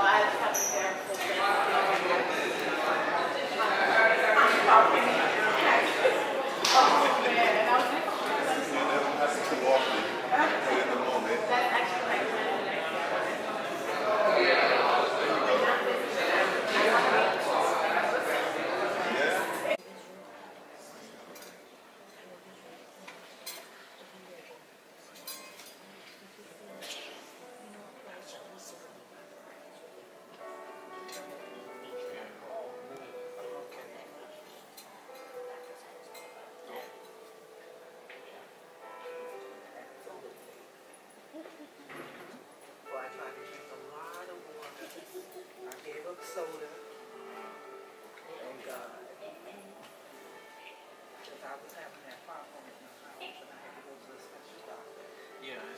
I have to